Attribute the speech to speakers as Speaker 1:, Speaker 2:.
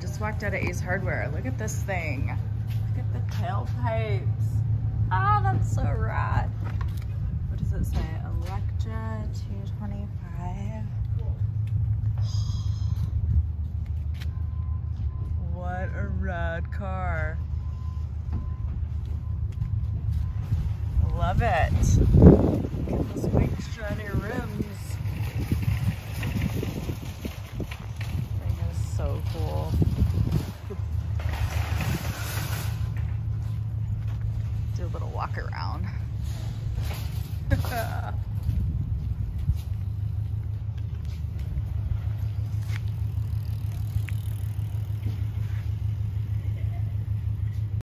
Speaker 1: just walked out of Ace Hardware. Look at this thing. Look at the tailpipes. Ah, oh, that's so rad. What does it say? Electra 225. What a rad car. Love it. Those shiny rims. Thing is so cool. Do a little walk around.